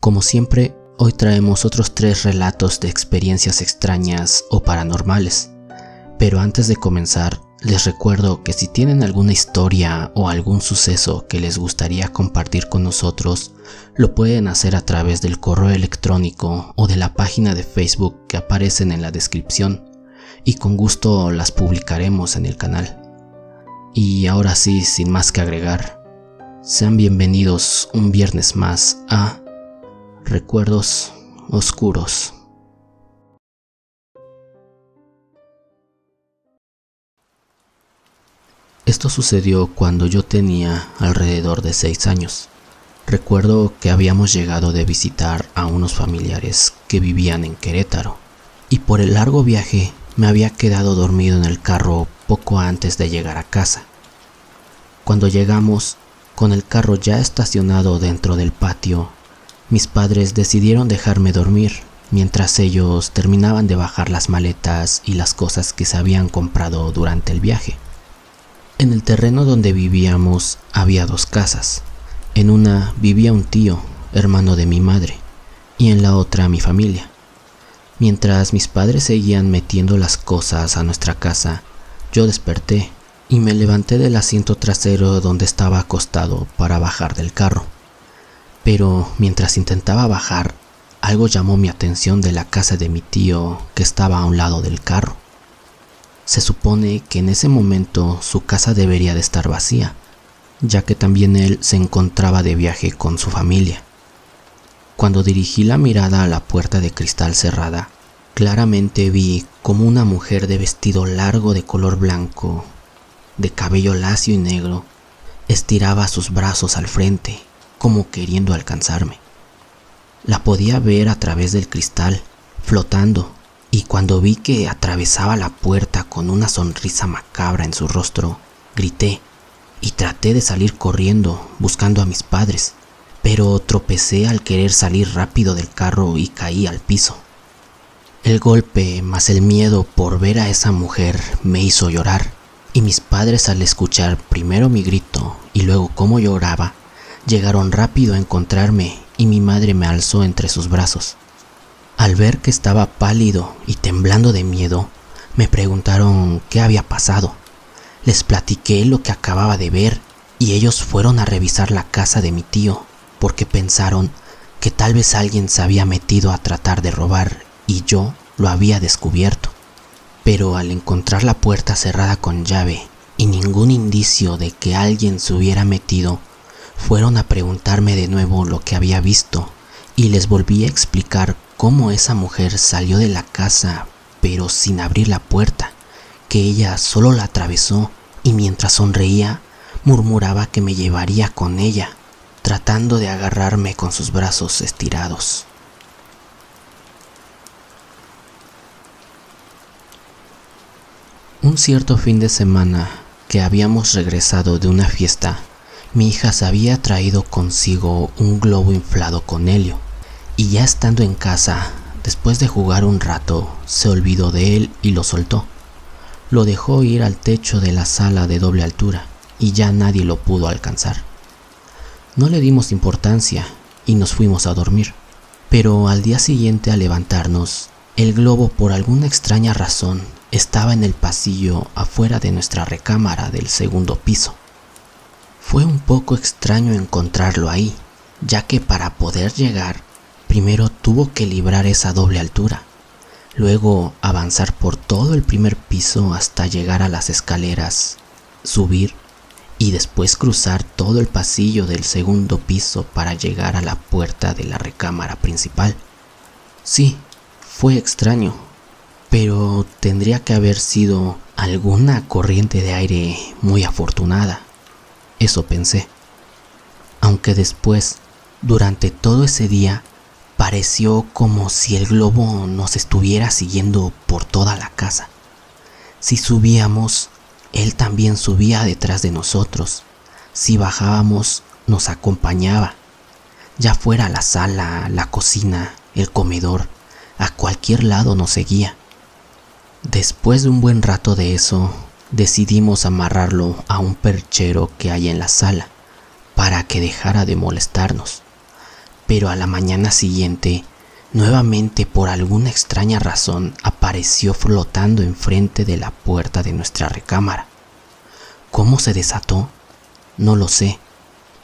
Como siempre, hoy traemos otros tres relatos de experiencias extrañas o paranormales. Pero antes de comenzar, les recuerdo que si tienen alguna historia o algún suceso que les gustaría compartir con nosotros, lo pueden hacer a través del correo electrónico o de la página de Facebook que aparecen en la descripción y con gusto las publicaremos en el canal. Y ahora sí, sin más que agregar, sean bienvenidos un viernes más a Recuerdos Oscuros. Esto sucedió cuando yo tenía alrededor de seis años. Recuerdo que habíamos llegado de visitar a unos familiares que vivían en Querétaro y por el largo viaje me había quedado dormido en el carro poco antes de llegar a casa. Cuando llegamos, con el carro ya estacionado dentro del patio, mis padres decidieron dejarme dormir mientras ellos terminaban de bajar las maletas y las cosas que se habían comprado durante el viaje. En el terreno donde vivíamos había dos casas. En una vivía un tío, hermano de mi madre, y en la otra mi familia. Mientras mis padres seguían metiendo las cosas a nuestra casa, yo desperté y me levanté del asiento trasero donde estaba acostado para bajar del carro. Pero mientras intentaba bajar, algo llamó mi atención de la casa de mi tío que estaba a un lado del carro. Se supone que en ese momento su casa debería de estar vacía, ya que también él se encontraba de viaje con su familia. Cuando dirigí la mirada a la puerta de cristal cerrada, claramente vi como una mujer de vestido largo de color blanco, de cabello lacio y negro, estiraba sus brazos al frente, como queriendo alcanzarme. La podía ver a través del cristal, flotando, y cuando vi que atravesaba la puerta con una sonrisa macabra en su rostro, grité y traté de salir corriendo buscando a mis padres, pero tropecé al querer salir rápido del carro y caí al piso. El golpe más el miedo por ver a esa mujer me hizo llorar, y mis padres al escuchar primero mi grito y luego cómo lloraba, llegaron rápido a encontrarme y mi madre me alzó entre sus brazos. Al ver que estaba pálido y temblando de miedo, me preguntaron qué había pasado. Les platiqué lo que acababa de ver y ellos fueron a revisar la casa de mi tío porque pensaron que tal vez alguien se había metido a tratar de robar y yo lo había descubierto. Pero al encontrar la puerta cerrada con llave y ningún indicio de que alguien se hubiera metido, fueron a preguntarme de nuevo lo que había visto y les volví a explicar cómo esa mujer salió de la casa pero sin abrir la puerta, que ella solo la atravesó y mientras sonreía murmuraba que me llevaría con ella, tratando de agarrarme con sus brazos estirados. Un cierto fin de semana que habíamos regresado de una fiesta, mi hija se había traído consigo un globo inflado con helio y ya estando en casa, después de jugar un rato, se olvidó de él y lo soltó. Lo dejó ir al techo de la sala de doble altura y ya nadie lo pudo alcanzar. No le dimos importancia y nos fuimos a dormir, pero al día siguiente al levantarnos, el globo por alguna extraña razón estaba en el pasillo afuera de nuestra recámara del segundo piso. Fue un poco extraño encontrarlo ahí, ya que para poder llegar Primero tuvo que librar esa doble altura, luego avanzar por todo el primer piso hasta llegar a las escaleras, subir y después cruzar todo el pasillo del segundo piso para llegar a la puerta de la recámara principal. Sí, fue extraño, pero tendría que haber sido alguna corriente de aire muy afortunada. Eso pensé. Aunque después, durante todo ese día, Pareció como si el globo nos estuviera siguiendo por toda la casa. Si subíamos, él también subía detrás de nosotros. Si bajábamos, nos acompañaba. Ya fuera la sala, la cocina, el comedor, a cualquier lado nos seguía. Después de un buen rato de eso, decidimos amarrarlo a un perchero que hay en la sala para que dejara de molestarnos pero a la mañana siguiente, nuevamente por alguna extraña razón, apareció flotando enfrente de la puerta de nuestra recámara. ¿Cómo se desató? No lo sé,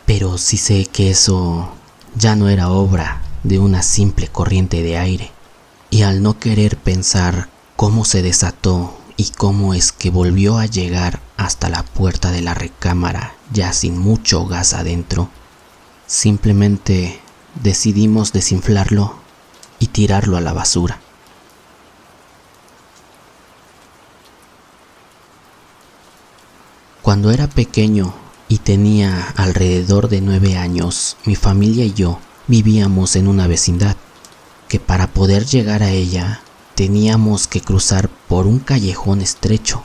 pero sí sé que eso ya no era obra de una simple corriente de aire, y al no querer pensar cómo se desató y cómo es que volvió a llegar hasta la puerta de la recámara ya sin mucho gas adentro, simplemente decidimos desinflarlo y tirarlo a la basura. Cuando era pequeño y tenía alrededor de nueve años, mi familia y yo vivíamos en una vecindad que para poder llegar a ella teníamos que cruzar por un callejón estrecho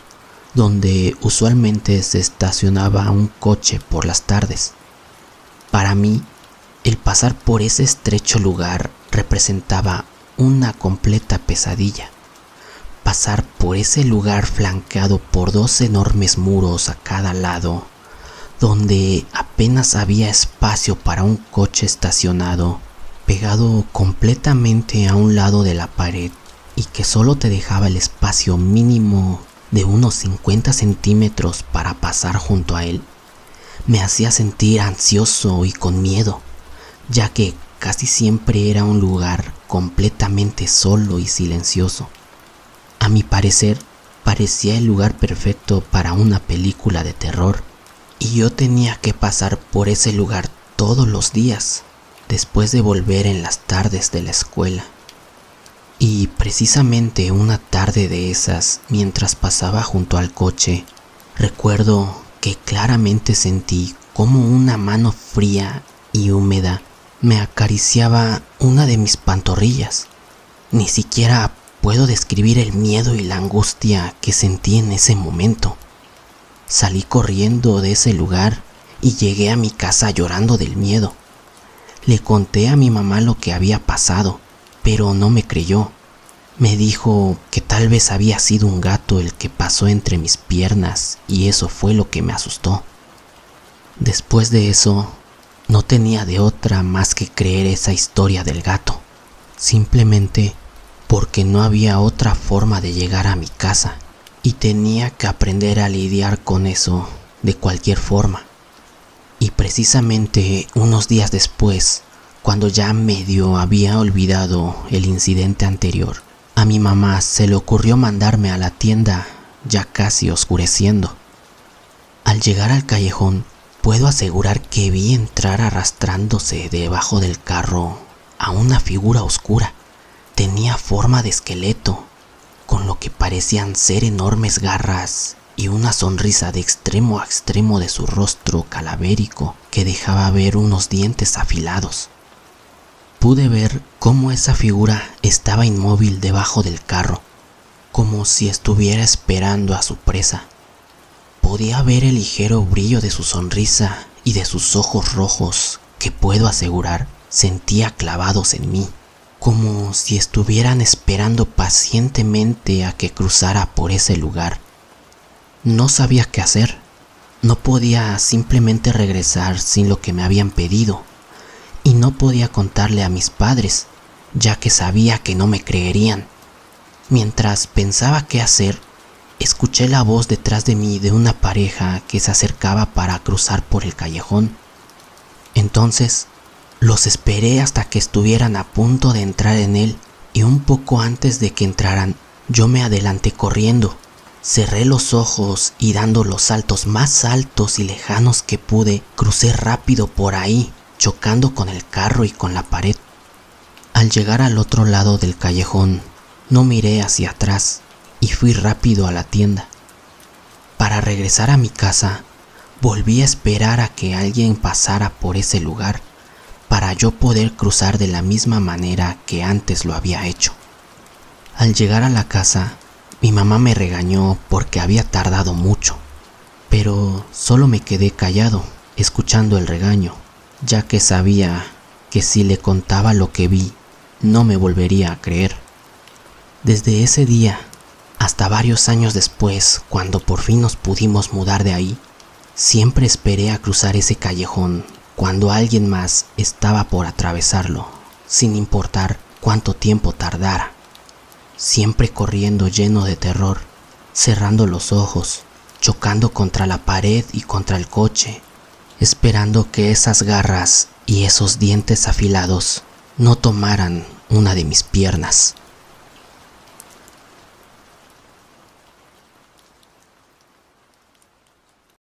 donde usualmente se estacionaba un coche por las tardes. Para mí, el pasar por ese estrecho lugar representaba una completa pesadilla. Pasar por ese lugar flanqueado por dos enormes muros a cada lado, donde apenas había espacio para un coche estacionado, pegado completamente a un lado de la pared y que solo te dejaba el espacio mínimo de unos 50 centímetros para pasar junto a él, me hacía sentir ansioso y con miedo, ya que casi siempre era un lugar completamente solo y silencioso. A mi parecer, parecía el lugar perfecto para una película de terror, y yo tenía que pasar por ese lugar todos los días, después de volver en las tardes de la escuela. Y precisamente una tarde de esas, mientras pasaba junto al coche, recuerdo que claramente sentí como una mano fría y húmeda me acariciaba una de mis pantorrillas. Ni siquiera puedo describir el miedo y la angustia que sentí en ese momento. Salí corriendo de ese lugar y llegué a mi casa llorando del miedo. Le conté a mi mamá lo que había pasado pero no me creyó. Me dijo que tal vez había sido un gato el que pasó entre mis piernas y eso fue lo que me asustó. Después de eso, no tenía de otra más que creer esa historia del gato, simplemente porque no había otra forma de llegar a mi casa y tenía que aprender a lidiar con eso de cualquier forma. Y precisamente unos días después, cuando ya medio había olvidado el incidente anterior, a mi mamá se le ocurrió mandarme a la tienda ya casi oscureciendo. Al llegar al callejón, puedo asegurar que vi entrar arrastrándose debajo del carro a una figura oscura. Tenía forma de esqueleto, con lo que parecían ser enormes garras y una sonrisa de extremo a extremo de su rostro calavérico que dejaba ver unos dientes afilados pude ver cómo esa figura estaba inmóvil debajo del carro, como si estuviera esperando a su presa. Podía ver el ligero brillo de su sonrisa y de sus ojos rojos que puedo asegurar sentía clavados en mí, como si estuvieran esperando pacientemente a que cruzara por ese lugar. No sabía qué hacer. No podía simplemente regresar sin lo que me habían pedido y no podía contarle a mis padres, ya que sabía que no me creerían. Mientras pensaba qué hacer, escuché la voz detrás de mí de una pareja que se acercaba para cruzar por el callejón. Entonces, los esperé hasta que estuvieran a punto de entrar en él y un poco antes de que entraran, yo me adelanté corriendo. Cerré los ojos y dando los saltos más altos y lejanos que pude, crucé rápido por ahí chocando con el carro y con la pared. Al llegar al otro lado del callejón, no miré hacia atrás y fui rápido a la tienda. Para regresar a mi casa, volví a esperar a que alguien pasara por ese lugar para yo poder cruzar de la misma manera que antes lo había hecho. Al llegar a la casa, mi mamá me regañó porque había tardado mucho, pero solo me quedé callado, escuchando el regaño ya que sabía que si le contaba lo que vi, no me volvería a creer. Desde ese día hasta varios años después, cuando por fin nos pudimos mudar de ahí, siempre esperé a cruzar ese callejón cuando alguien más estaba por atravesarlo, sin importar cuánto tiempo tardara, siempre corriendo lleno de terror, cerrando los ojos, chocando contra la pared y contra el coche, esperando que esas garras y esos dientes afilados no tomaran una de mis piernas.